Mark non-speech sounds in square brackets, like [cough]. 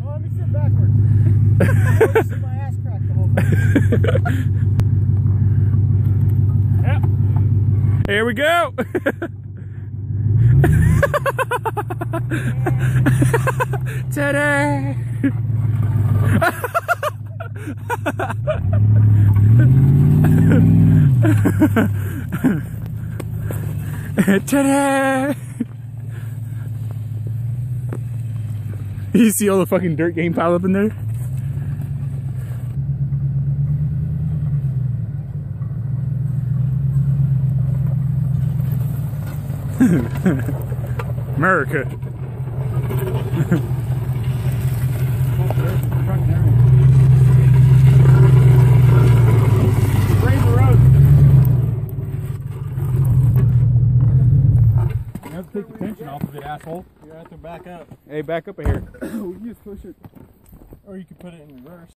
on. Let me sit backwards. I want see my ass crack the whole time. Yep. Here we go. [laughs] Ta-da! [laughs] Ta-da! [laughs] You see all the fucking dirt game pile up in there? [laughs] America. Raise the road. You have to take the tension off of it, asshole. You have to back up. Hey, back up here. [coughs] you just push it. Or you could put it in reverse.